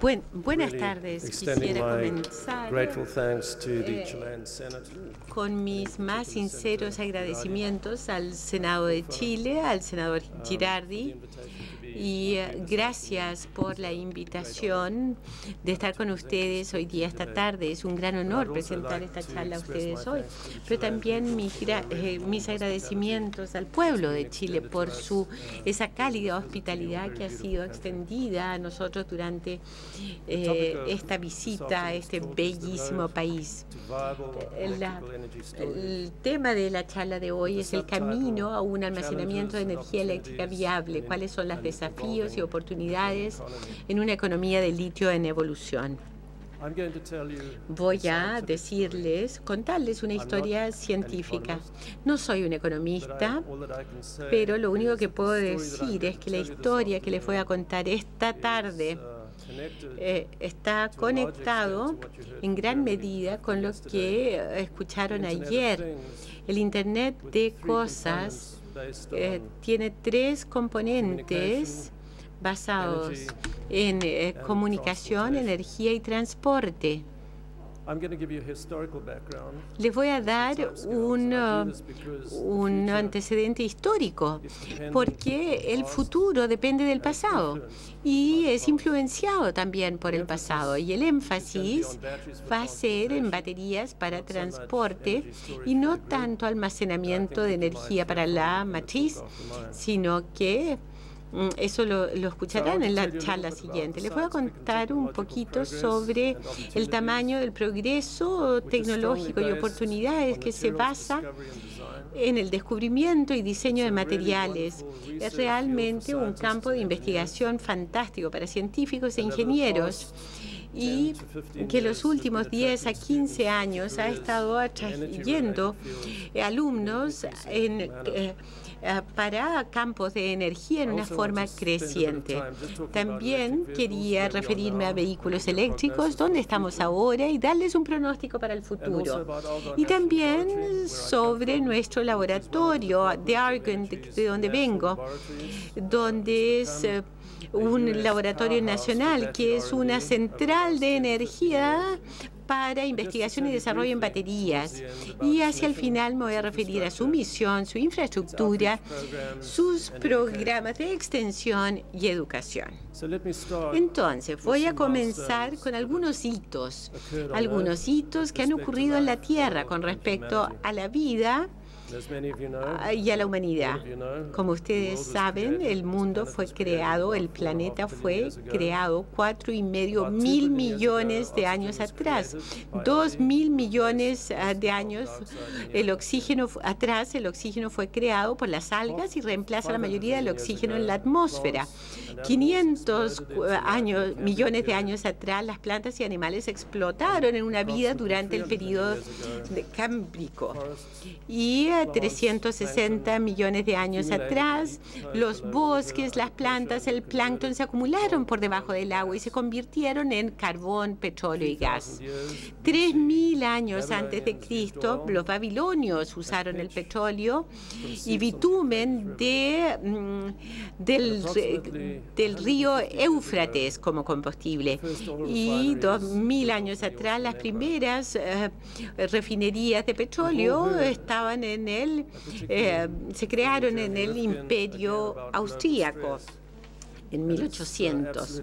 Buen- buenas tardes. extending Quisiera my comenzar grateful thanks to the eh, Chilean Senate. con mis más sinceros agradecimientos al Senado de Chile, al senador Girardi, y eh, gracias por la invitación de estar con ustedes hoy día, esta tarde. Es un gran honor presentar esta charla a ustedes hoy, pero también mis, eh, mis agradecimientos al pueblo de Chile por su esa cálida hospitalidad que ha sido extendida a nosotros durante eh, esta visita a este bellísimo país. El tema de la charla de hoy es el camino a un almacenamiento de energía eléctrica viable. ¿Cuáles son los desafíos y oportunidades en una economía de litio en evolución? Voy a decirles, contarles una historia científica. No soy un economista, pero lo único que puedo decir es que la historia que les voy a contar esta tarde uh, eh, está conectado en gran medida con lo que eh, escucharon ayer. El Internet de cosas eh, tiene tres componentes basados en eh, comunicación, transportation. energía y transporte. Les voy a dar un, un antecedente histórico, porque el futuro depende del pasado y es influenciado también por el pasado. Y el is énfasis va a ser en baterías para transporte y no tanto almacenamiento de energía para la matriz, sino que eso lo, escucharán en la charla siguiente. Les voy a contar un poquito sobre el tamaño del progreso tecnológico y oportunidades que se basa en el descubrimiento y diseño de materiales. Es realmente un campo de investigación fantástico para científicos e ingenieros y 10 to 15 que los últimos it's been 10 a attracting 15 students años ha estado atrayendo alumnos en, eh, para campos de energía en una forma creciente. También quería referirme a vehículos eléctricos, dónde estamos ahora y darles un pronóstico para el futuro. Y también sobre nuestro laboratorio de Argonne, de, donde vengo, donde es eh, un laboratorio nacional que es una central de last 10 to 15 energía para investigación y desarrollo en baterías. Y hacia el final me voy a referir a su misión, su infraestructura, sus programas de extensión y educación. Entonces, voy a comenzar con algunos hitos, algunos hitos que han ocurrido en la Tierra con respecto a la vida Y a la humanidad. Como ustedes saben, el mundo fue creado, el planeta fue creado cuatro y medio mil millones de años atrás. Dos mil millones ah, de años, el oxígeno atrás, el oxígeno fue creado por las algas y reemplaza la mayoría del oxígeno en la atmósfera. 500 cu- años, millones de años atrás, las plantas y animales explotaron en una vida durante el periodo de cámbrico. Y eh, 360 millones de años atrás, los bosques, las plantas, el plancton se acumularon por debajo del agua y se convirtieron en carbón, petróleo y gas. 3.000 años antes de Cristo, los babilonios usaron el petróleo y bitumen de, mm, del, re- del río Éufrates como combustible. Y 2.000 años atrás, las primeras eh, refinerías de petróleo estaban en el, eh, se crearon en el imperio austríaco en 1800.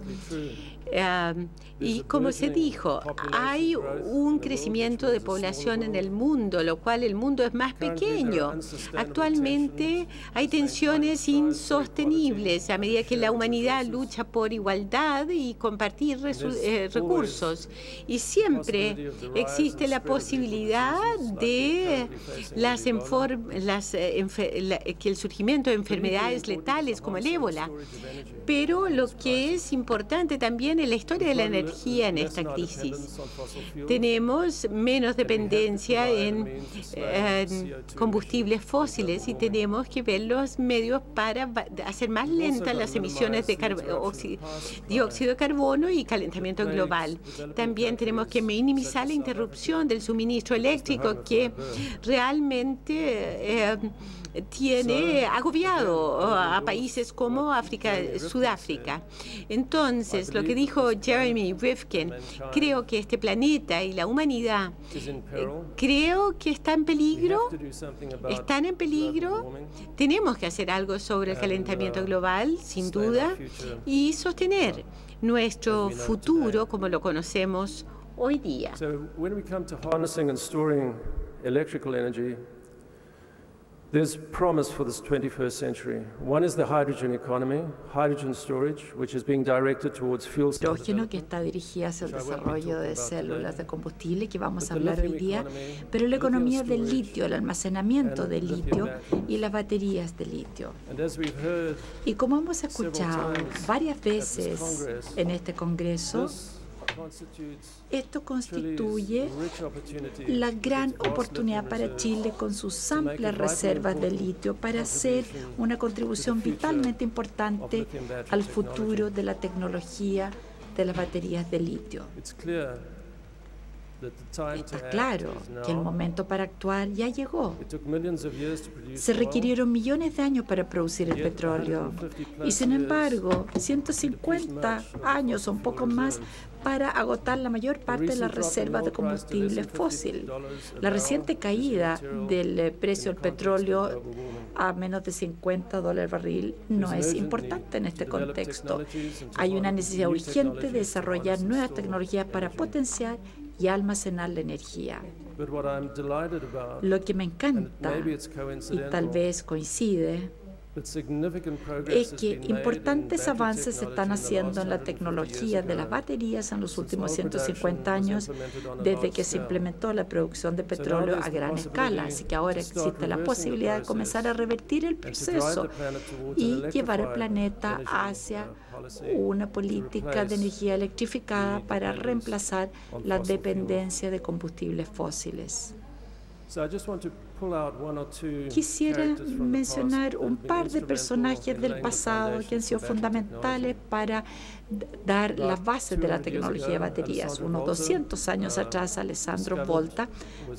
Ah, y como se dijo, hay un crecimiento de población en el mundo, lo cual el mundo es más pequeño. Actualmente hay tensiones insostenibles a medida que la humanidad lucha por igualdad y compartir eh, recursos. Y siempre existe la posibilidad de las las, eh, la- que el surgimiento de enfermedades letales como el ébola. Pero lo que es importante también es la historia de la energía en esta crisis. Tenemos menos dependencia en, combustibles fósiles y tenemos que ver los medios para hacer más lentas las emisiones de dióxido de carbono y calentamiento global. También tenemos que minimizar la interrupción del suministro eléctrico que realmente eh, tiene agobiado a países como África, Sudáfrica. Entonces, lo que dijo Jeremy Rifkin, creo que este planeta y la humanidad, eh, creo que está en peligro, están en peligro. Tenemos que hacer algo sobre el calentamiento global, sin duda, y sostener nuestro futuro como lo conocemos hoy día. There's promise for this 21st century. One is the hydrogen economy, hydrogen storage, which is being directed towards fuel hidrógeno que está dirigida hacia el desarrollo de células de combustible que vamos a hablar hoy día, pero la economía del litio, el almacenamiento del litio y las baterías de litio. Y como hemos escuchado varias veces en este Congreso, esto constituye la gran oportunidad para Chile con sus amplias reservas de litio para hacer una contribución vitalmente importante al futuro de la tecnología de las baterías de litio. Está claro que el momento para actuar ya llegó. Se requirieron millones de años para producir el petróleo y sin embargo 150 años o un poco más para agotar la mayor parte de las reservas de combustible fósil. La reciente caída del eh, precio del petróleo a menos de 50 dólares barril no es importante en este contexto. Hay una necesidad urgente de desarrollar nuevas tecnologías para potenciar y almacenar la energía. Lo que me encanta, y tal vez coincide, es que importantes avances se están haciendo en la tecnología de las baterías en los últimos 150 años desde que se implementó la producción de petróleo a gran escala. Así que ahora existe la posibilidad de comenzar a revertir el proceso y llevar al planeta hacia una política de energía electrificada para reemplazar la dependencia de combustibles fósiles. Quisiera mencionar un par de personajes del pasado que han sido fundamentales para dar las bases de la tecnología de baterías. Unos 200 años atrás, Alessandro Volta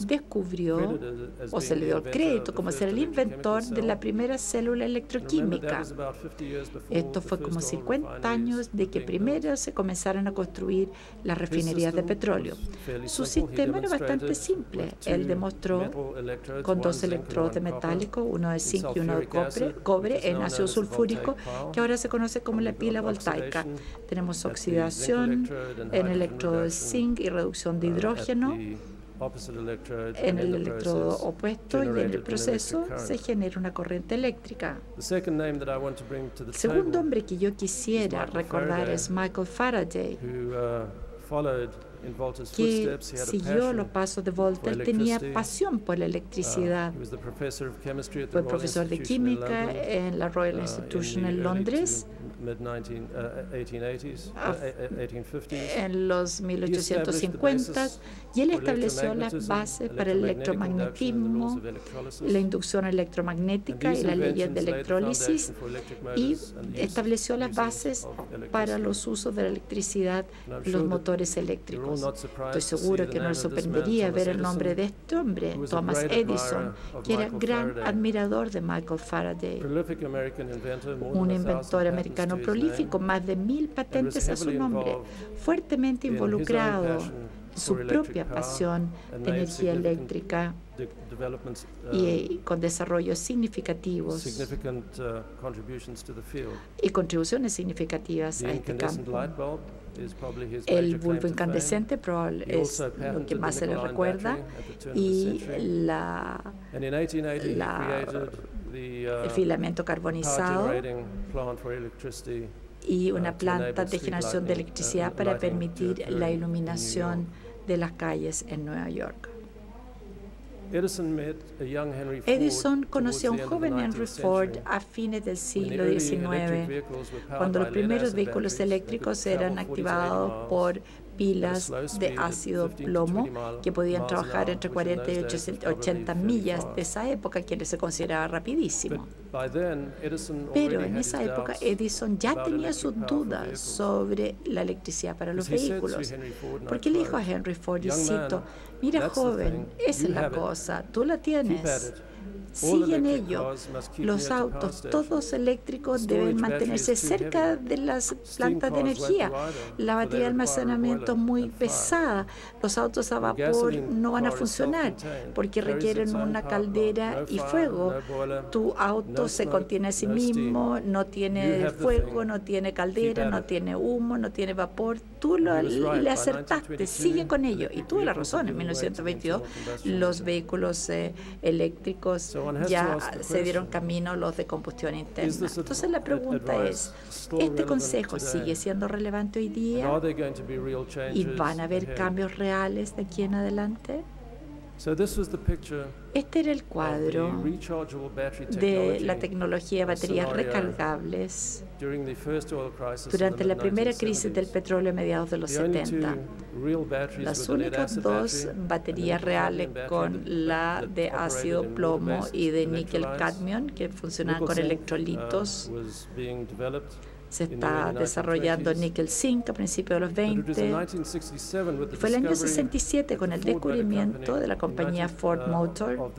descubrió, o se le dio el crédito como ser el inventor de la primera célula electroquímica. Esto fue como 50 años de que primero se comenzaron a construir las refinerías de petróleo. Su sistema era bastante simple. Él demostró con dos electrodos de metálico, uno de zinc y uno de cobre, cobre en ácido sulfúrico, que ahora se conoce como la pila voltaica. Tenemos oxidación en el electrodo de zinc y reducción de hidrógeno en el electrodo opuesto y en el proceso se genera una corriente eléctrica. El segundo hombre que yo quisiera recordar es Michael Faraday, que siguió los pasos de Volta, tenía pasión por la electricidad. Fue profesor de química en la Royal Institution en Londres. en los 1850 y él estableció las bases para el electromagnetismo, la inducción electromagnética y las leyes de electrólisis y estableció las bases para los usos de la electricidad los motores eléctricos. Estoy seguro que no le sorprendería ver el nombre de este hombre, Thomas Edison, que era gran admirador de Michael Faraday, un inventor americano prolífico, más de mil patentes a su nombre, fuertemente involucrado en su propia pasión de energía eléctrica y con desarrollos significativos y contribuciones significativas a este campo. El bulbo incandescente probable es lo que más se le recuerda. y la, la el filamento carbonizado y una planta de generación de electricidad para permitir la iluminación de las calles en Nueva York. Edison conoció a un joven Henry Ford a fines del siglo XIX, cuando los primeros vehículos eléctricos eran activados por pilas de ácido plomo que podían trabajar entre 40 y 80 millas de esa época, que se consideraba rapidísimo. Pero en esa época Edison ya tenía sus dudas sobre la electricidad para los vehículos, porque le dijo a Henry Ford, y cito, mira joven, esa es la cosa, tú la tienes siguen ello. Los autos, todos eléctricos, deben mantenerse cerca de las plantas de energía. La batería de almacenamiento es muy pesada. Los autos a vapor no van a funcionar porque requieren una caldera y fuego. Tu auto se contiene a sí mismo, no tiene fuego, no tiene caldera, no tiene humo, no tiene vapor. Tú lo, le acertaste, sigue con ello. Y tuve la razón, en 1922 los vehículos eh, eléctricos ya se dieron camino los de combustión interna. Entonces la pregunta es, ¿este consejo sigue siendo relevante hoy día? ¿Y van a haber cambios reales de aquí en adelante? Este era el cuadro de la tecnología de baterías recargables durante la primera crisis del petróleo a mediados de los 70. Las únicas dos baterías reales con la de ácido plomo y de níquel cadmio que funcionaban con electrolitos se está desarrollando nickel zinc a principios de los 20. Fue el año 67 con el descubrimiento de la compañía Ford Motor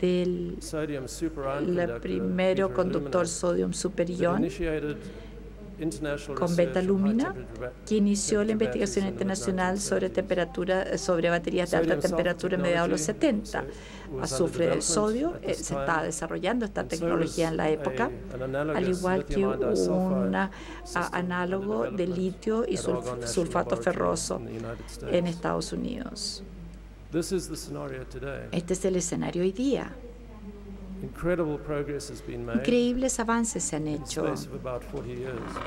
del primero conductor sodium superior con beta lumina, que inició la investigación internacional sobre temperatura, sobre baterías de alta temperatura en mediados de los 70. Azufre del sodio, eh, se está desarrollando esta tecnología en la época, al igual que un análogo de litio y sulfato ferroso en Estados Unidos. Este es el escenario hoy día. Increíbles avances se han hecho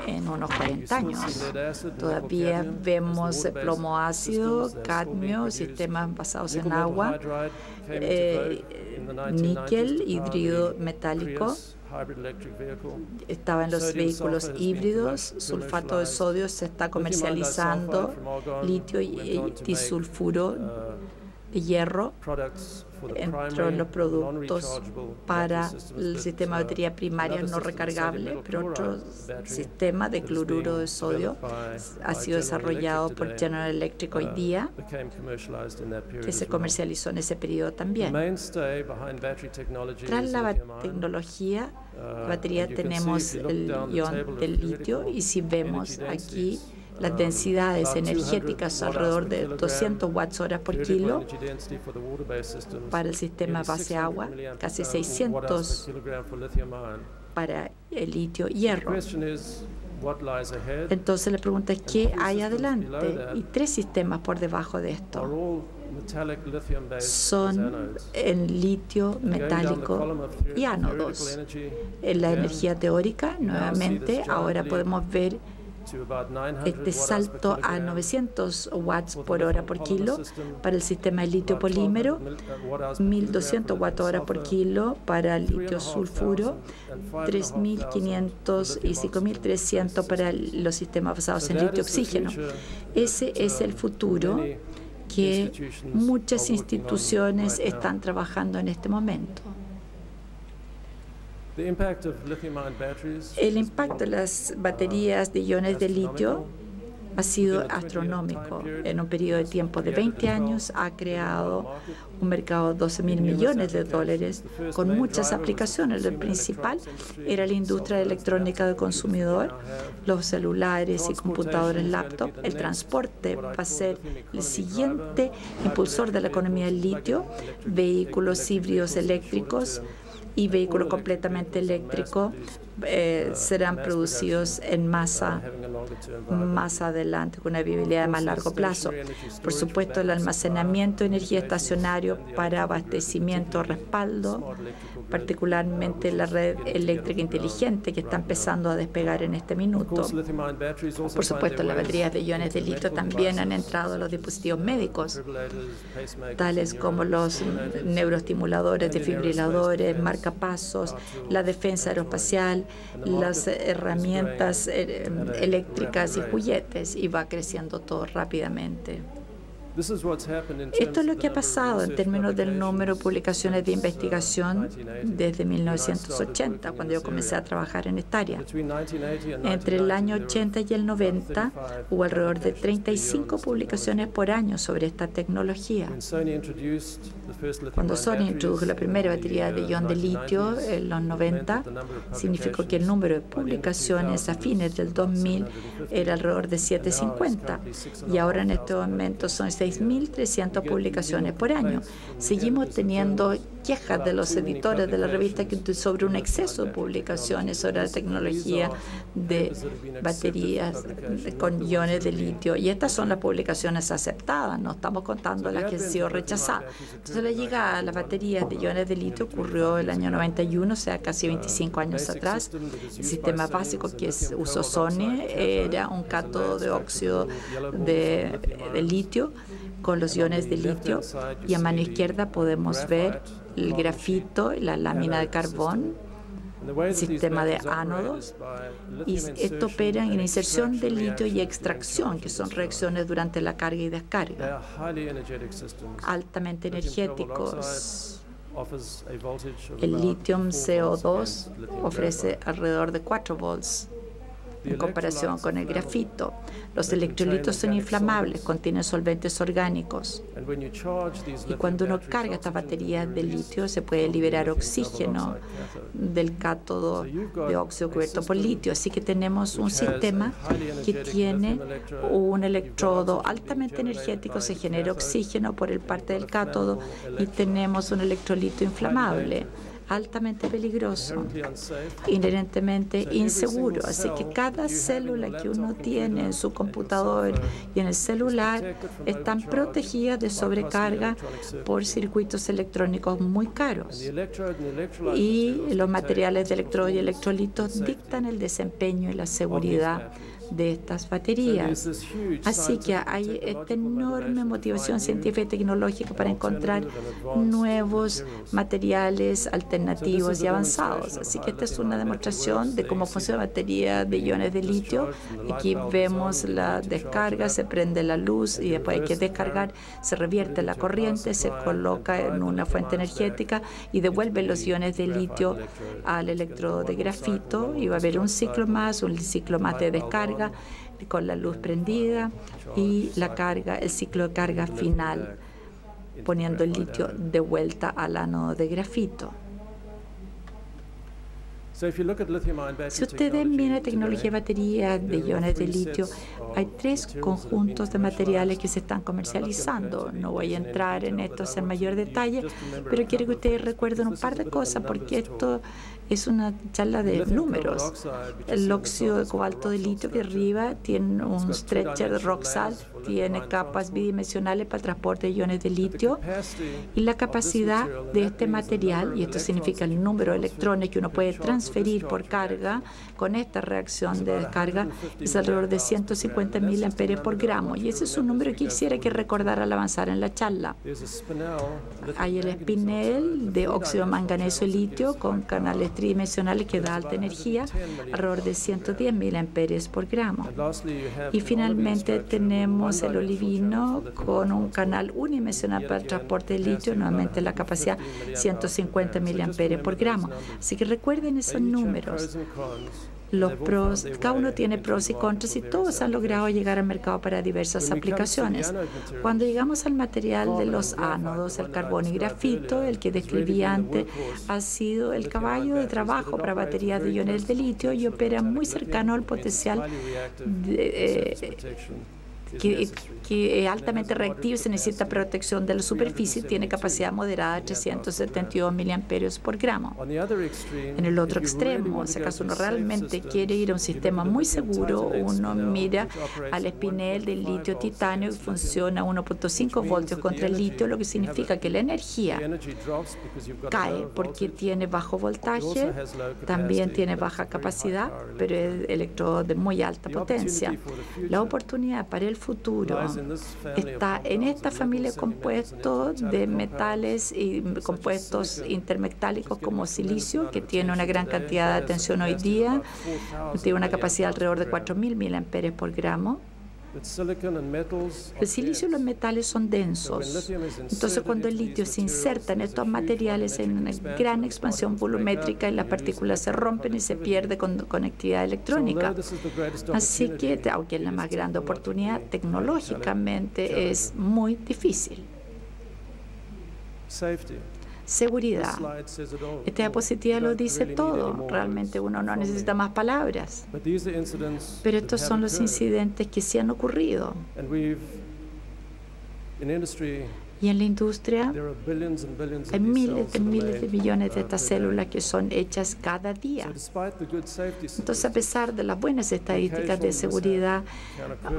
en unos 40 años. Todavía vemos plomo ácido, cadmio, sistemas basados en agua, eh, níquel, hidrido metálico. Estaba en los vehículos híbridos, sulfato de sodio se está comercializando, litio y disulfuro de hierro entre los productos para el sistema de batería primaria no recargable, pero otro sistema de cloruro de sodio ha sido desarrollado por General Electric hoy uh, día, que se comercializó en ese periodo también. Tras la tecnología uh, batería tenemos el ion del litio y si vemos aquí las densidades energéticas alrededor de 200 watts horas por kilo para el sistema base agua, casi 600 para el litio hierro. Entonces la pregunta es qué hay adelante y tres sistemas por debajo de esto son en litio metálico y ánodos. En la energía teórica, nuevamente, ahora podemos ver este salto a 900 watts por hora por kilo para el sistema de litio polímero, 1200 watts hora por kilo para el litio sulfuro, 3500 y 5300 para los sistemas basados en litio oxígeno. Ese es el futuro que muchas instituciones están trabajando en este momento. El impacto de las baterías de iones de litio ha sido astronómico. En un periodo de tiempo de 20 años ha creado un mercado de 12 mil millones de dólares con muchas aplicaciones. El principal era la industria electrónica de consumidor, los celulares y computadores laptop. El transporte va a ser el siguiente impulsor de la economía del litio, vehículos híbridos eléctricos y vehículo completamente eléctrico eh, serán producidos en masa más adelante con una viabilidad a más largo plazo. Por supuesto, el almacenamiento de energía estacionario para abastecimiento, respaldo, particularmente la red eléctrica inteligente que está empezando a despegar en este minuto. Por supuesto, las baterías de iones de litio también han entrado a los dispositivos médicos, tales como los neuroestimuladores, defibriladores, marcapasos, la defensa aeroespacial, las herramientas eh, eléctricas y juguetes, y va creciendo todo rápidamente. Esto es lo que ha pasado en términos del número de publicaciones de investigación desde 1980, cuando yo comencé a trabajar en esta área. Entre el año 80 y el 90 hubo alrededor de 35 publicaciones por año sobre esta tecnología. Cuando Sony introdujo la primera batería de ion de litio en los 90, significó que el número de publicaciones a fines del 2000 era alrededor de 750 y ahora en este momento son 6 6.300 publicaciones por año. Seguimos teniendo quejas de los editores de la revista sobre un exceso de publicaciones sobre la tecnología de baterías con iones de litio. Y estas son las publicaciones aceptadas, no estamos contando las que han sido rechazadas. Entonces la llegada a las baterías de iones de litio ocurrió el año 91, o sea, casi 25 años atrás. El sistema básico que usó Sony era un cátodo de óxido de, de litio con los iones de litio y a mano izquierda podemos ver el grafito y la lámina de carbón, el sistema de ánodos, y esto opera en inserción de litio y extracción, que son reacciones durante la carga y descarga, altamente energéticos. El litio CO2 ofrece alrededor de 4 volts en comparación con el grafito. Los electrolitos son inflamables, contienen solventes orgánicos. Y cuando uno carga estas baterías de litio, se puede liberar oxígeno del cátodo de óxido cubierto por litio. Así que tenemos un sistema que tiene un electrodo altamente energético, se genera oxígeno por el parte del cátodo y tenemos un electrolito inflamable altamente peligroso, inherentemente inseguro. Así que cada célula que uno tiene en su computador y en el celular están protegidas de sobrecarga por circuitos electrónicos muy caros. Y los materiales de electrodo y electrolitos dictan el desempeño y la seguridad de estas baterías. Así que hay esta enorme motivación científica y tecnológica para encontrar nuevos materiales alternativos y avanzados. Así que esta es una demostración de cómo funciona la batería de iones de litio. Aquí vemos la descarga, se prende la luz y después hay que descargar, se revierte la corriente, se coloca en una fuente energética y devuelve los iones de litio al electrodo de grafito y va a haber un ciclo más, un ciclo más de descarga con la luz prendida y la carga, el ciclo de carga final, poniendo el litio de vuelta al ánodo de grafito. Si ustedes miran la tecnología de batería de iones de litio, hay tres conjuntos de materiales que se están comercializando. No voy a entrar en esto en mayor detalle, pero quiero que ustedes recuerden un par de cosas porque esto es una charla de números. El óxido de cobalto de litio que arriba tiene un stretcher de rock salt, tiene capas bidimensionales para transporte de iones de litio. y la capacidad de este material, y esto significa el número de electrones que uno puede transferir por carga con esta reacción de descarga, es alrededor de 150 mil amperes por gramo. Y ese es un número que quisiera que recordara al avanzar en la charla. Hay el espinel de óxido manganeso y litio con canales tridimensionales que da alta energía, alrededor de 110 mil amperes por gramo. Y finalmente tenemos el olivino con un canal unidimensional para el transporte de litio, nuevamente la capacidad 150 mil amperes por gramo. Así que recuerden números. Los pros, cada uno tiene pros y contras y todos han logrado llegar al mercado para diversas aplicaciones. Cuando llegamos al material de los ánodos, el carbón y grafito, el que describí antes, ha sido el caballo de trabajo para baterías de iones de litio y opera muy cercano al potencial de, eh, que, que es altamente reactivo se necesita protección de la superficie, tiene capacidad moderada de 372 miliamperios por gramo. En el otro extremo, si acaso uno realmente quiere ir a un sistema muy seguro, uno mira al espinel del litio titanio que funciona a 1.5 voltios contra el litio, lo que significa que la energía cae porque tiene bajo voltaje, también tiene baja capacidad, pero es electrodo de muy alta potencia. La oportunidad para el futuro. Está en esta familia de compuestos de metales y compuestos intermetálicos como silicio, que tiene una gran cantidad de atención hoy día, tiene una capacidad alrededor de 4.000 mAh por gramo. El silicio y los metales son densos. Entonces, cuando el litio se inserta en estos materiales en una gran expansión volumétrica y las partículas se rompen y se pierde con conectividad electrónica. Así que, aunque es la más grande oportunidad, tecnológicamente es muy difícil. Seguridad. Esta diapositiva lo dice todo. Realmente uno no necesita más palabras. Pero estos son los incidentes que sí han ocurrido. Y en la industria hay miles de miles de millones de estas células que son hechas cada día. Entonces, a pesar de las buenas estadísticas de seguridad,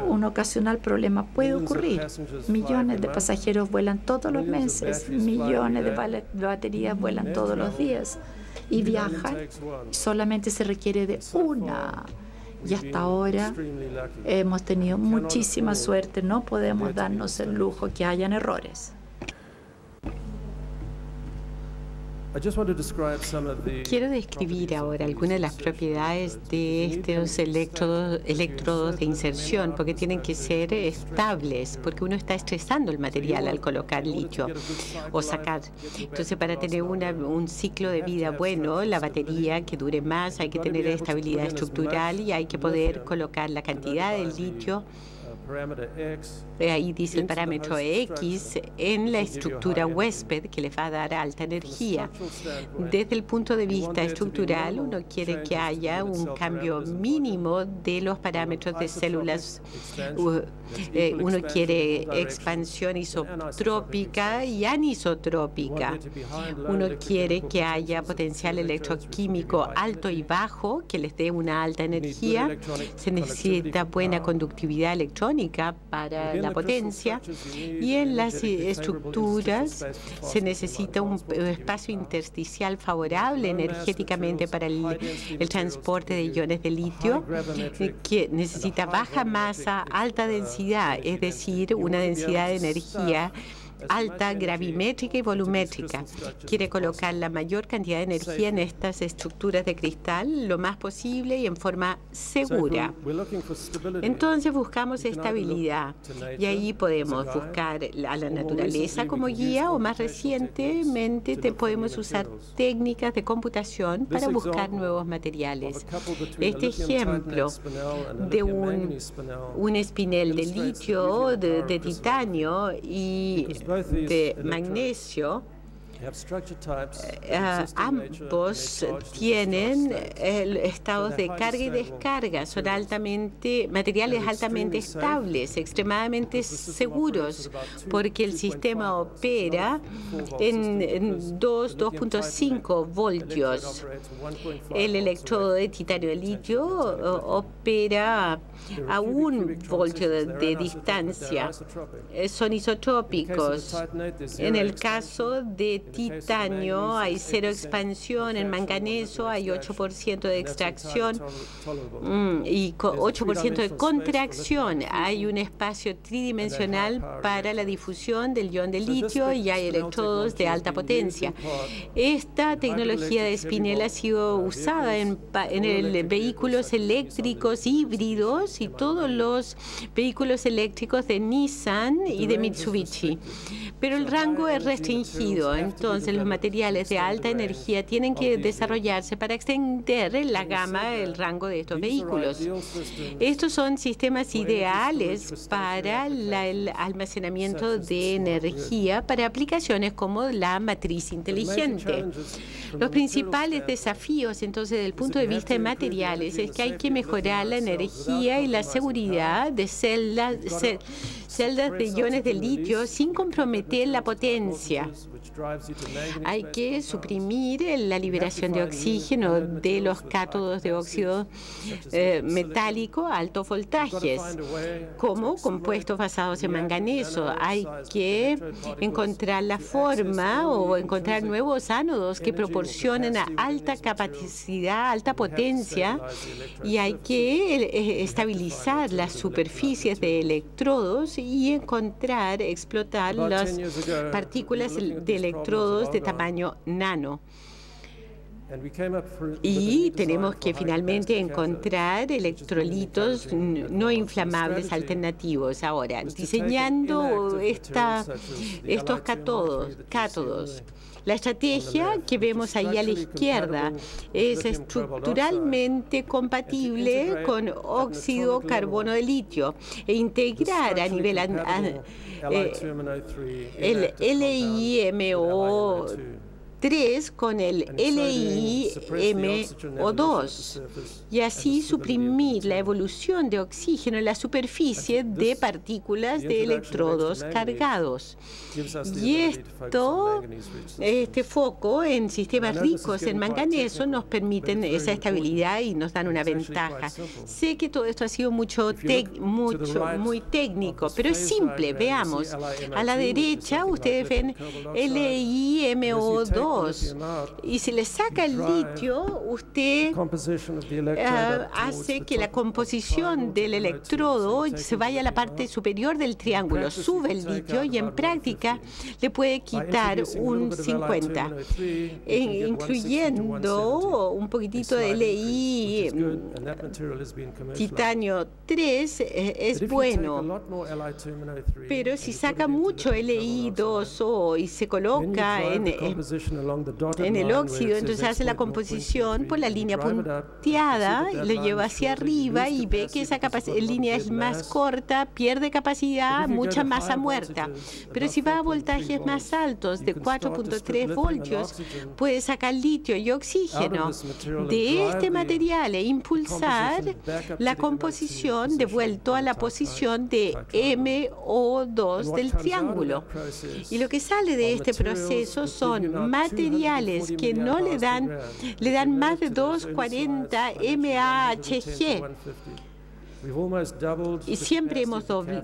un ocasional problema puede ocurrir. Millones de pasajeros vuelan todos los meses, millones de baterías vuelan todos los días. Y viajan. Solamente se requiere de una y hasta ahora hemos tenido muchísima suerte. No podemos darnos el lujo que hayan errores. Quiero describir ahora algunas de las propiedades de estos electrodos, electrodos de inserción, porque tienen que ser estables, porque uno está estresando el material al colocar litio o sacar. Entonces, para tener un ciclo de vida bueno, la batería que dure más, hay que tener estabilidad estructural y hay que poder colocar la cantidad de litio Ahí dice el parámetro X en la estructura huésped que le va a dar alta energía. Desde el punto de vista estructural, uno quiere que haya un cambio mínimo de los parámetros de células. Eh, uno quiere expansión isotrópica y anisotrópica. Uno quiere que haya potencial electroquímico alto y bajo que les dé una alta energía. Se necesita buena conductividad electrónica para la potencia. y en las estructuras se necesita un espacio intersticial favorable energéticamente para el, el transporte de iones de litio que necesita baja masa, alta densidad, es decir, una densidad de energía alta, gravimétrica y volumétrica. Quiere colocar la mayor cantidad de energía en estas estructuras de cristal lo más posible y en forma segura. Entonces buscamos estabilidad y ahí podemos buscar a la naturaleza como guía o más recientemente te podemos usar técnicas de computación para buscar nuevos materiales. Este ejemplo de un, un espinel de litio, de, de titanio y de magnesio eh, ambos tienen estados de carga y descarga, son altamente materiales altamente estables, extremadamente seguros, porque el sistema opera en 2, 2.5 voltios. El electrodo de titanio de litio opera a un voltio de, distancia. Eh, son isotrópicos. En el caso de titanio hay cero expansión, en manganeso hay 8% de extracción mm, y 8% de contracción. Hay un espacio tridimensional para la difusión del ion de litio y hay electrodos de alta potencia. Esta tecnología de Spinel ha sido usada en, en vehículos eléctricos híbridos y todos los vehículos eléctricos de Nissan y de Mitsubishi. Pero el rango es restringido. Entonces los materiales de alta energía tienen que desarrollarse para extender la gama, el rango de estos vehículos. Estos son sistemas ideales para el almacenamiento de energía para aplicaciones como la matriz inteligente. Los principales desafíos, entonces, desde el punto de vista de materiales, es que hay que mejorar la energía y la seguridad de celdas, celdas de iones de litio sin comprometer la potencia. Hay que suprimir la liberación de oxígeno de los cátodos de óxido eh, metálico a altos voltajes, como compuestos basados en manganeso. Hay que encontrar la forma o encontrar nuevos ánodos que proporcionen alta capacidad, alta potencia, y hay que eh, estabilizar las superficies de electrodos y encontrar, explotar las partículas de electrodos de tamaño nano. Y tenemos que finalmente encontrar electrolitos no inflamables alternativos. Ahora, diseñando esta, estos cátodos, cátodos. La estrategia que vemos ahí a la izquierda es estructuralmente compatible con óxido carbono de litio e integrar a nivel É, ele, ele, ele, ele, ele, ele, 3 con el LIMO2 y así suprimir la evolución de oxígeno en la superficie de partículas de electrodos cargados. Y esto, este foco en sistemas ricos en manganeso nos permiten esa estabilidad y nos dan una ventaja. Sé que todo esto ha sido mucho, mucho muy técnico, pero es simple. Veamos. A la derecha ustedes ven LIMO2 y si le saca el litio, usted eh, hace que la composición del electrodo se vaya a la parte superior del triángulo, sube el litio y en práctica le puede quitar un 50, incluyendo un poquitito de LI titanio 3 eh, es bueno, pero si saca mucho LI2O y se coloca en, en el óxido, entonces hace la composición por la línea punteada, lo lleva hacia arriba y ve que esa línea es más corta, pierde capacidad, mucha masa muerta. Pero si va a voltajes más altos, de 4.3 voltios, puede sacar litio y oxígeno de este material e impulsar la composición de vuelto a la posición de MO2 del triángulo. Y lo que sale de este proceso son materiales que no le dan, le dan más de 240 MAHG. Y siempre hemos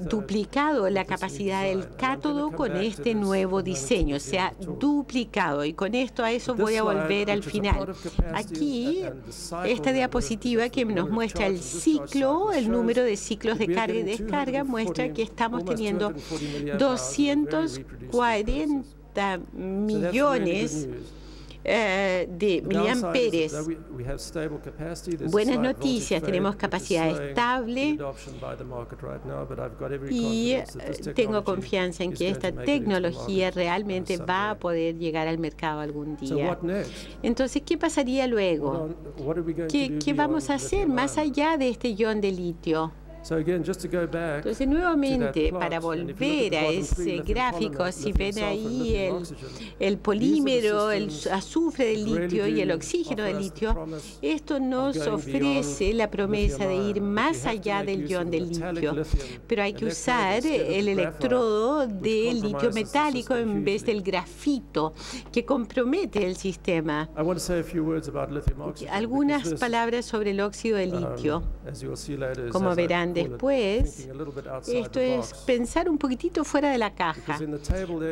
duplicado la capacidad del cátodo con este nuevo diseño, se ha duplicado y con esto a eso voy a volver al final. Aquí, esta diapositiva que nos muestra el ciclo, el número de ciclos de carga y descarga, muestra que estamos teniendo 240 millones eh, de miliamperes. Buenas noticias, tenemos capacidad estable y eh, tengo confianza en que esta tecnología realmente va a poder llegar al mercado algún día. Entonces, ¿qué pasaría luego? ¿Qué, qué vamos a hacer más allá de este ion de litio? Entonces, nuevamente, para volver a ese gráfico, si ven ahí el, el polímero, el azufre del litio y el oxígeno del litio, esto nos ofrece la promesa de ir más allá del ion del litio. Pero hay que usar el electrodo del litio metálico en vez del grafito, que compromete el sistema. Algunas palabras sobre el óxido de litio. Um, Como verán después, esto es pensar un poquitito fuera de la caja,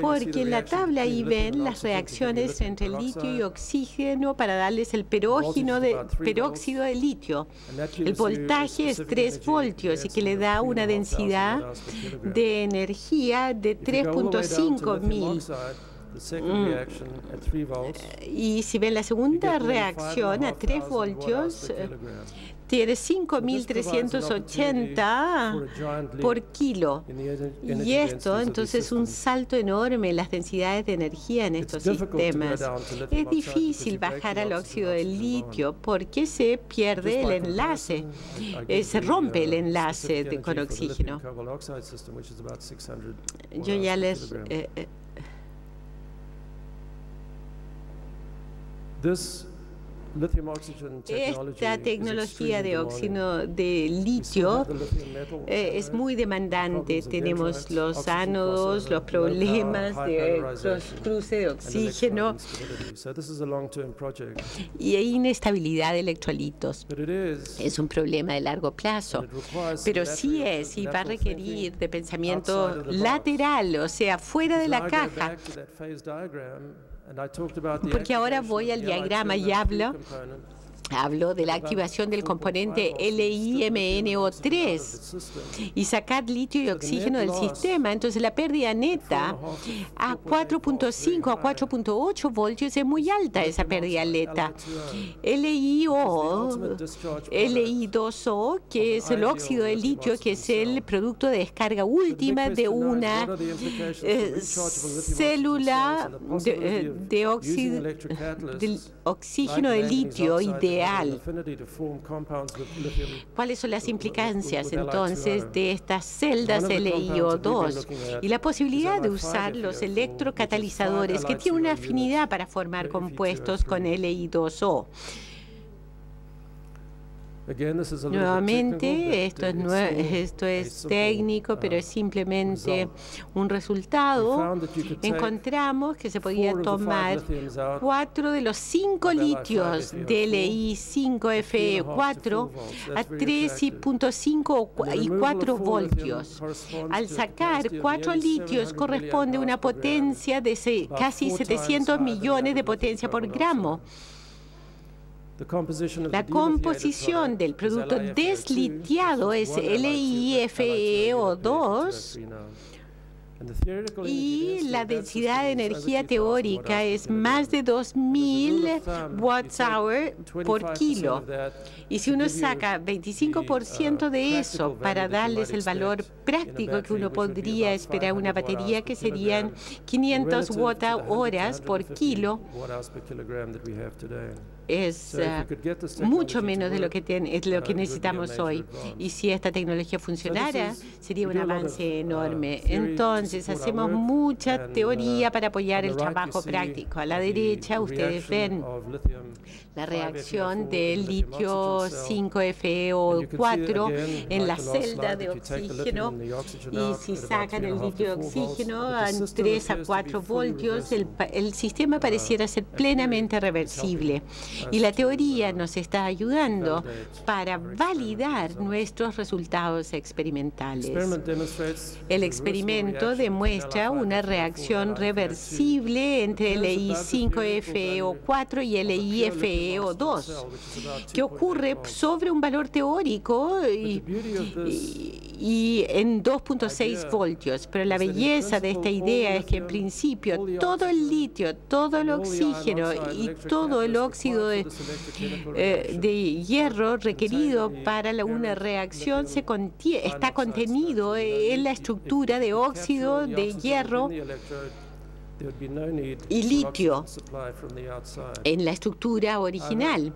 porque en la tabla ahí ven las reacciones entre el litio y oxígeno para darles el peróxido de, peróxido de litio. El voltaje es 3 voltios y que le da una densidad de energía de 3.5 mil. Mm. Y si ven la segunda reacción a 3 voltios, tiene 5.380 por kilo. Y esto entonces es un salto enorme en las densidades de energía en estos sistemas. Es difícil bajar al óxido de litio porque se pierde el enlace, eh, se rompe el enlace con oxígeno. Yo ya les... Eh, eh, esta tecnología de óxido de litio eh, es muy demandante. Tenemos los ánodos, los problemas de cruce de oxígeno. y inestabilidad de electrolitos. Es un problema de largo plazo, pero sí es y va a requerir de pensamiento lateral, o sea, fuera de la caja porque ahora voy al diagrama y hablo Hablo de la activación del componente LIMNO3 y sacar litio y oxígeno del sistema. Entonces la pérdida neta a 4.5 a 4.8 voltios es muy alta esa pérdida neta. LIO, LI2O, que es el óxido de litio, que es el producto de descarga última de una eh, célula de, de, óxido, de oxígeno de litio ideal. ¿Cuáles son las implicancias entonces de estas celdas LiO2 y la posibilidad de usar los electrocatalizadores que tienen una afinidad para formar compuestos con Li2O? Nuevamente, esto es, esto es técnico, pero es simplemente un resultado. Encontramos que se podía tomar cuatro de los cinco litios DLI 5FE4 a 3.5 y 4 voltios. Al sacar cuatro litios corresponde a una potencia de casi 700 millones de potencia por gramo. La composición del producto deslitiado es LiFeO2 y la densidad de energía teórica es más de 2.000 watts-hour por kilo. Y si uno saca 25% de eso para darles el valor práctico que uno podría esperar una batería, que serían 500 watt-horas por kilo, es eh, mucho menos de lo que, es lo que necesitamos hoy. Y si esta tecnología funcionara, sería un avance uh, enorme. Entonces, hacemos mucha teoría para apoyar el trabajo práctico. A la derecha, ustedes ven la reacción del litio 5FeO4 en la celda de oxígeno. Y si sacan el litio de oxígeno a 3 a 4 voltios, el, el sistema pareciera ser plenamente reversible. Y la teoría nos está ayudando para validar nuestros resultados experimentales. El experimento demuestra una reacción reversible entre LI5FeO4 y LIFeO2, que ocurre sobre un valor teórico y, y en 2.6 voltios. Pero la belleza de esta idea es que en principio todo el litio, todo el oxígeno y todo el óxido de, eh, de hierro requerido para una reacción se está contenido en la estructura de óxido de hierro y litio en la estructura original.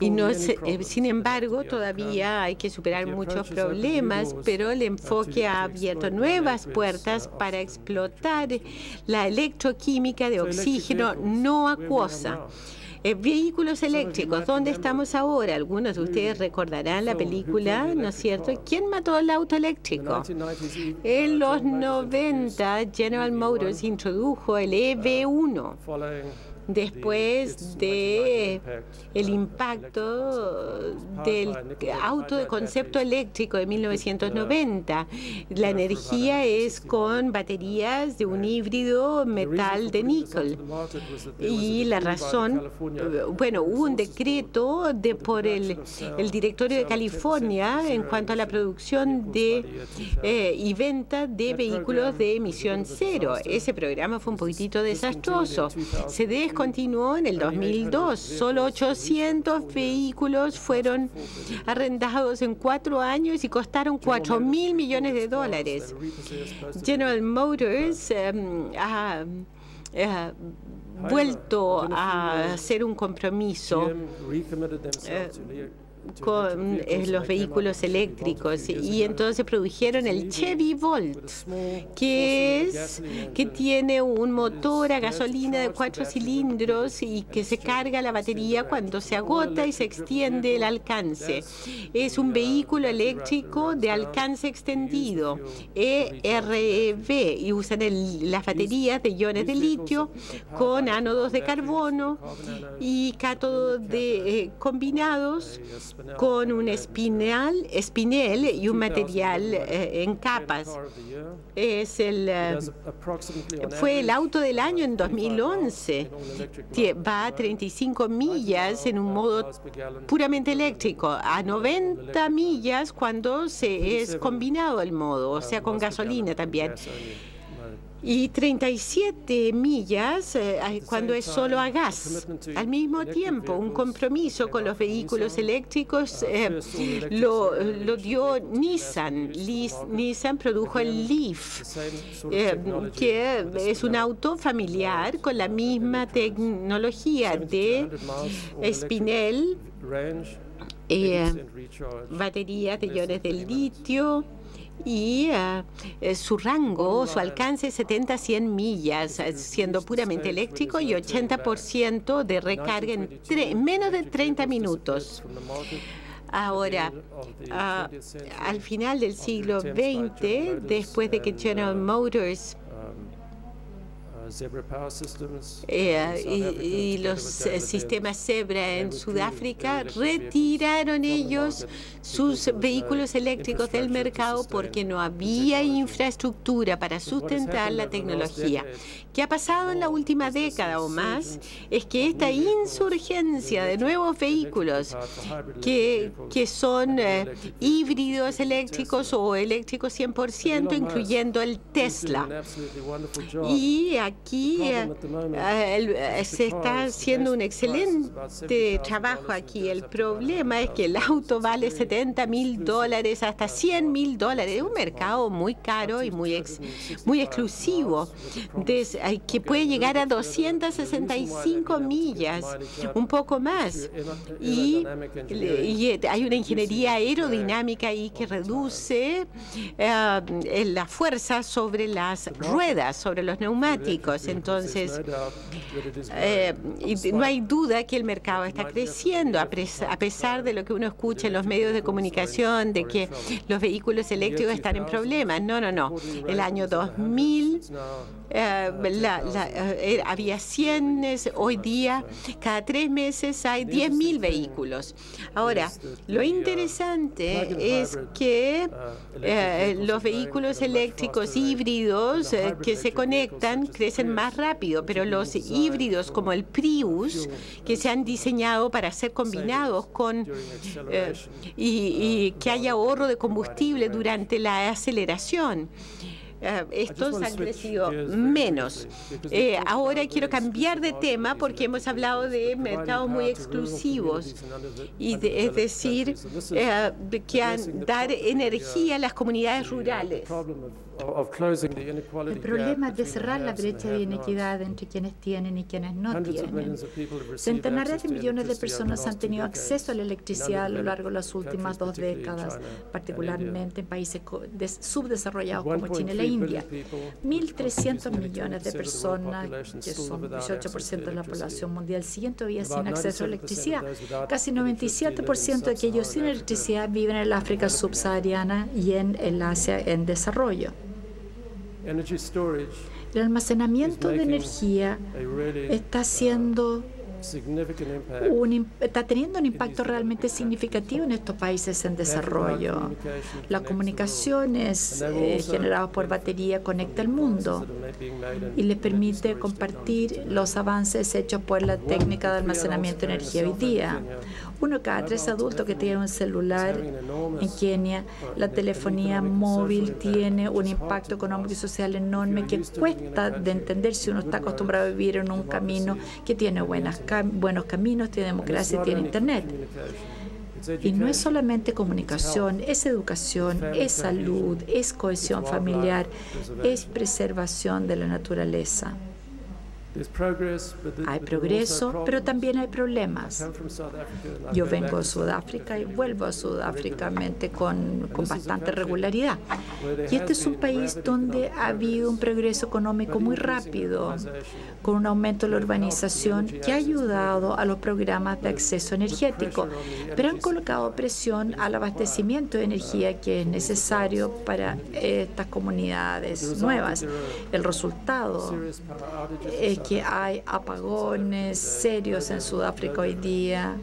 Y no eh, sin embargo, todavía hay que superar muchos problemas, pero el enfoque ha abierto nuevas puertas para explotar la electroquímica de oxígeno no acuosa. Eh, vehículos eléctricos, ¿dónde estamos ahora? Algunos de ustedes recordarán la película, ¿no es cierto? ¿Quién mató el auto eléctrico? En los 90, General Motors introdujo el EV1 después de el impacto del auto de concepto eléctrico de 1990. La energía es con baterías de un híbrido metal de níquel. Y la razón, bueno, hubo un decreto de por el, el directorio de California en cuanto a la producción de eh, y venta de vehículos de emisión cero. Ese programa fue un poquitito desastroso. Se dejó continuó en el 2002. Solo 800 vehículos fueron arrendados en cuatro años y costaron 4 mil millones de dólares. General Motors em, ha, vuelto a hacer un compromiso con eh, los vehículos eléctricos y entonces produjeron el Chevy Volt, que es que tiene un motor a gasolina de cuatro cilindros y que se carga la batería cuando se agota y se extiende el alcance. Es un vehículo eléctrico de alcance extendido, ERV, y usan las baterías de iones de litio con ánodos de carbono y cátodos de, eh, combinados con un espinel y un material eh, en capas. Es el, eh, fue el auto del año en 2011. Va a 35 millas en un modo puramente eléctrico, a 90 millas cuando se es combinado el modo, o sea, con gasolina también y 37 millas eh, cuando es solo a gas. Al mismo tiempo, un compromiso con los vehículos eléctricos eh, lo, lo, dio Nissan. Nissan produjo el Leaf, eh, que es un auto familiar con la misma tecnología de Spinel, baterías de iones de litio y ah, eh, su rango, su alcance es 70 a 100 millas, eh, siendo puramente eléctrico y 80% de recarga en menos de 30 minutos. Ahora, ah, al final del siglo XX, después de que General Motors eh, y, los eh, sistemas Zebra en Sudáfrica retiraron ellos sus vehículos eléctricos del mercado porque no había infraestructura para sustentar la tecnología. ¿Qué ha pasado en la última década o más? Es que esta insurgencia de nuevos vehículos que, que son eh, híbridos eléctricos o eléctricos 100%, incluyendo el Tesla. Y aquí eh, eh, se está haciendo un excelente trabajo aquí. El problema es que el auto vale 70 mil dólares hasta 100 mil dólares. Es un mercado muy caro y muy, muy exclusivo, que puede llegar a 265 millas, un poco más. Y, hay una ingeniería aerodinámica ahí que reduce eh, la fuerza sobre las ruedas, sobre los neumáticos. Entonces, eh, no hay duda que el mercado está creciendo, a pesar de lo que uno escucha en los medios de comunicación, de que los vehículos eléctricos están en problemas. No, no, no. El año 2000 eh, eh, había 100, hoy día cada tres meses hay 10.000 vehículos. Ahora, lo interesante es que los vehículos eléctricos híbridos que se conectan crecen más rápido, pero los híbridos como el Prius, que se han diseñado para ser combinados con eh, y que haya ahorro de combustible durante la aceleración. Eh, estos han crecido menos. Eh, ahora quiero cambiar de tema porque hemos hablado de mercados muy exclusivos, y es decir, eh, que dar energía a las comunidades rurales. El problema de cerrar la brecha de inequidad entre quienes tienen y quienes no tienen. Centenares de millones de personas han tenido acceso a la electricidad a lo largo de las últimas dos décadas, particularmente en países subdesarrollados como China y la India. 1.300 millones de personas, que son 18% de la población mundial, siguen todavía sin acceso a electricidad. Casi 97% de aquellos sin electricidad viven en el África subsahariana y en el Asia en desarrollo. El almacenamiento de energía está siendo está teniendo un impacto realmente significativo en estos países en desarrollo. Las comunicaciones eh, generadas por batería conecta el mundo y le permite compartir los avances hechos por la técnica de almacenamiento de energía hoy día. Uno cada tres adultos que tienen un celular en Kenia, la telefonía móvil tiene un impacto económico y social enorme que cuesta de entender si uno está acostumbrado a vivir en un camino que tiene buenas, buenos caminos, tiene democracia, tiene internet. Y no es solamente comunicación, es educación, es salud, es cohesión familiar, es preservación de la naturaleza. Hay progreso, pero también hay problemas. Yo vengo de Sudáfrica y vuelvo a Sudáfrica con, con bastante regularidad. Y este es un país donde ha habido un progreso económico muy rápido, con un aumento de la urbanización que ha ayudado a los programas de acceso energético, pero han colocado presión al abastecimiento de energía que es necesario para estas comunidades nuevas. El resultado es que hay apagones serios en Sudáfrica hoy día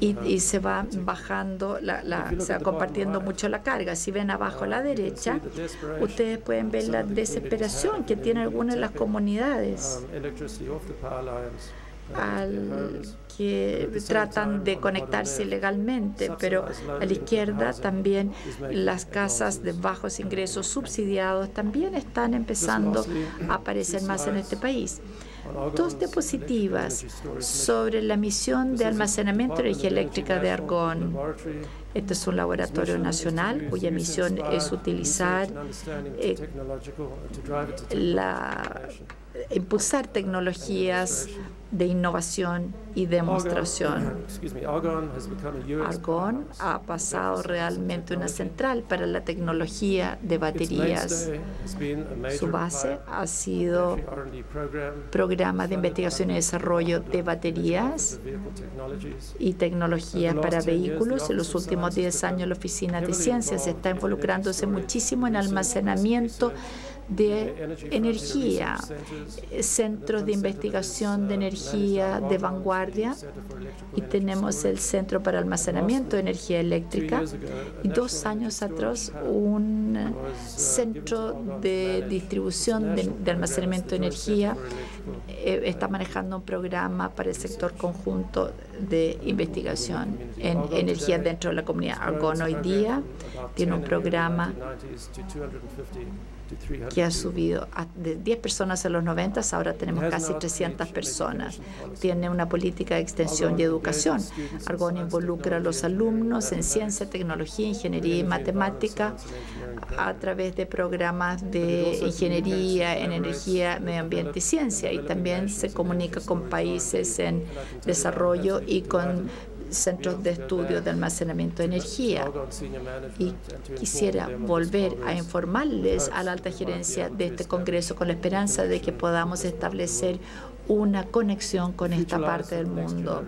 y, se va bajando, la, se va compartiendo mucho la carga. Si ven abajo a la derecha, ustedes pueden ver la desesperación que tienen algunas de las comunidades al que tratan de conectarse ilegalmente, pero a la izquierda también las casas de bajos ingresos subsidiados también están empezando a aparecer más en este país. Dos diapositivas sobre la misión de almacenamiento de energía eléctrica de Argón. Este es un laboratorio nacional cuya misión es utilizar eh, la impulsar tecnologías de innovación y demostración. Argon ha pasado realmente una central para la tecnología de baterías. Su base ha sido programa de investigación y desarrollo de baterías y tecnologías para vehículos. En los últimos 10 años la Oficina de Ciencias está involucrándose muchísimo en almacenamiento de energía, centros de investigación de energía de vanguardia y tenemos el Centro para Almacenamiento de Energía Eléctrica. y dos años atrás un centro de distribución de, almacenamiento de energía. eh, está manejando un programa para el sector conjunto de investigación en energía dentro de la comunidad Argon hoy día. tiene un programa que ha subido de 10 personas en los 90, ahora tenemos casi 300 personas. Tiene una política de extensión y educación. Argon involucra a los alumnos en ciencia, tecnología, ingeniería y matemática a través de programas de ingeniería en energía, medio ambiente y ciencia. Y también se comunica con países en desarrollo y con centros de estudio de almacenamiento de energía. Y quisiera volver a informarles a la alta gerencia de este Congreso con la esperanza de que podamos establecer una conexión con esta parte del mundo.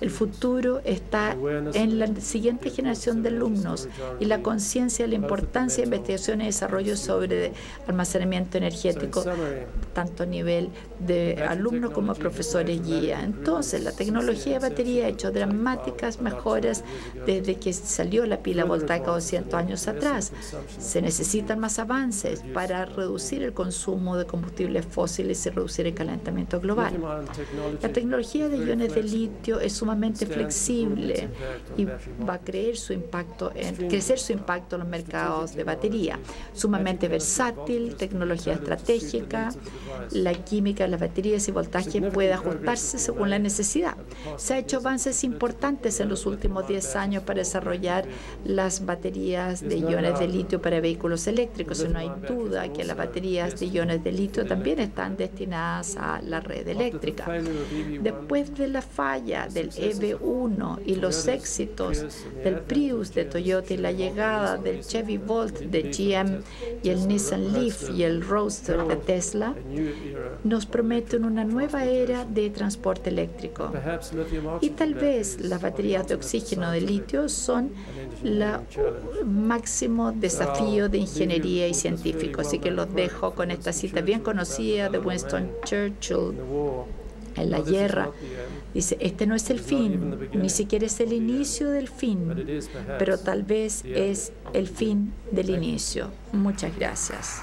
El futuro está en la siguiente generación de alumnos y la conciencia de la importancia de investigación y desarrollo sobre almacenamiento energético, tanto a nivel de alumnos como profesores guía. Entonces, la tecnología de batería ha hecho dramáticas mejoras desde que salió la pila voltaica 200 años atrás. Se necesitan más avances para reducir el consumo de combustibles fósiles y reducir el calentamiento global. La tecnología de iones de litio es sumamente flexible y va a creer su impacto en, crecer su impacto en los mercados de batería. Sumamente versátil, tecnología estratégica, la química las baterías y voltaje puede ajustarse según la necesidad. Se ha hecho avances importantes en los últimos 10 años para desarrollar las baterías de iones de litio para vehículos eléctricos. No hay duda que las baterías de iones de litio también están destinadas a la red eléctrica. Después de la falla del EV1 y los éxitos del Prius de Toyota y la llegada del Chevy Volt de GM y el Nissan Leaf y el Roadster de Tesla, nos prometen una nueva era de transporte eléctrico. Y tal vez las baterías de oxígeno de litio son el máximo desafío de ingeniería y científico. Así que los dejo con esta cita bien conocida de Winston Churchill en la guerra. Dice, este no es el fin, ni siquiera es el inicio del fin, pero tal vez es el fin del inicio. Muchas gracias.